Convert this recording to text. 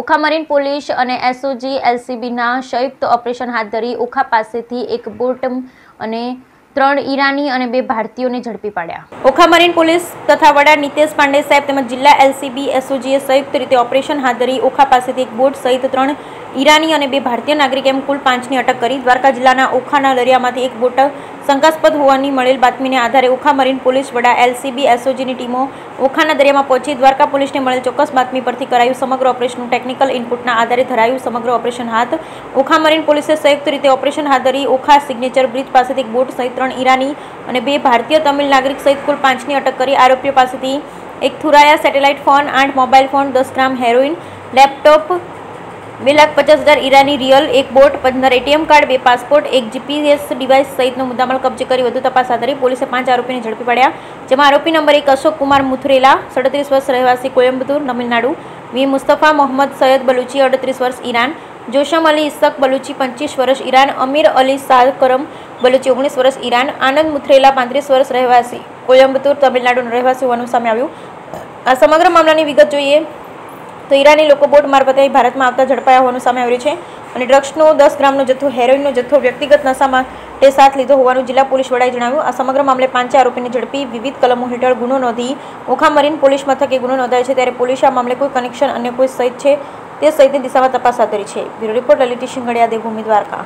Okha marine police અને SOG એલસીબીના સંયુક્ત ઓપરેશન હાથ ધરી ઓખા પાસેથી એક બોટ અને ત્રણ ઈરાની અને બે ભારતીયોને ઝડપી પાડ્યા. ઓખા મરીન પોલીસ તથા વડા નિતેશ પાંડે સાહેબ તેમજ જિલ્લા એલસીબી એસઓજીએ સંયુક્ત રીતે ઓપરેશન હાથ ધરી ઓખા પાસેથી એક બોટ સહિત ત્રણ ઈરાની અને બે ભારતીય નાગરિક એમ કુલ પાંચની અટક કરી. દ્વારકા જિલ્લાના ઓખાના દરિયામાંથી એક બોટ શંકાસ્પદ હોવાની મળેલ બાતમીને આધારે ઓખા મરીન પોલીસ વડા એલસીબી, એસઓજીની ટીમો ઓખાના દરિયામાં પહોંચી દ્વારકા પોલીસને મળેલ ચોક્કસ બાતમી પરથી કરાયું સમગ્ર ઓપરેશનનું ટેકનિકલ ઇનપુટના આધારે ધરાયું સમગ્ર ઓપરેશન હાથ. ઓખા મરીન પોલીસે સંયુક્ત રીતે ઓપરેશન હાથ ધરી ઓખા સિગ્નેચર બ્રિજ પાસેથી બોટ સહિત ત્રણ ઈરાની અને બે ભારતીય તમિલ નાગરિક સહિત કુલ પાંચની અટક કરી આરોપીઓ પાસેથી એક થુરાયા સેટેલાઇટ ફોન, આઠ મોબાઈલ ફોન, દસ ગ્રામ હેરોઇન, લેપટોપ બે લાખ પચાસ હજાર ઈરાની રિયલ, એક બોટ, પંદર એટીએમ કાર્ડ, બે પાસપોર્ટ, એક જીપીએસ ડિવાઇસ સહિતનો મુદ્દામાલ કબજે કરી વધુ તપાસ હાથ પોલીસે પાંચ આરોપીને ઝડપી પાડ્યા. જેમાં આરોપી નંબર એક અશોક કુમાર મુથરેલા, સડત્રીસ વર્ષ રહેવાસી કોયમ્બતુર તમિલનાડુ વી. મુસ્તફા મોહમ્મદ સૈયદ બલુચી, અડત્રીસ વર્ષ ઈરાન. જોશમ અલી ઇસક બલુચી પંચવીસ વર્ષ Iran. Amir Ali Shah Baluchi, ઓગણીસ વર્ષ ઈરાન. આનંદ મુથરેલા, પાંત્રીસ વર્ષ રહેવાસી કોયમ્બતુર તમિલનાડુનો રહેવાસી હોવાનું સામે આવ્યું. આ સમગ્ર મામલાની વિગત જોઈએ. તો ઈરાની લોકો બોટ મારફતે ભારતમાં આવતા ઝડપાયા હોવાનું સામે આવ્યું છે અને ડ્રગ્સનો, દસ ગ્રામનો જથ્થો હેરોઇનનો જથ્થો વ્યક્તિગત નશામાં તે સાથ લીધો હોવાનું જિલ્લા પોલીસ વડાએ જણાવ્યું. આ સમગ્ર મામલે પાંચ આરોપીને ઝડપી વિવિધ કલમો હેઠળ ગુનો નોંધી ઓખા મરીન પોલીસ મથકે ગુનો નોંધાયો છે. ત્યારે પોલીસે આ મામલે કોઈ કનેક્શન અન્ય કોઈ સહિત છે તે સહિતની દિશામાં તપાસ હાથ ધરી છે. Bureau report Lalit Singadiya Devbhumi Dwarka.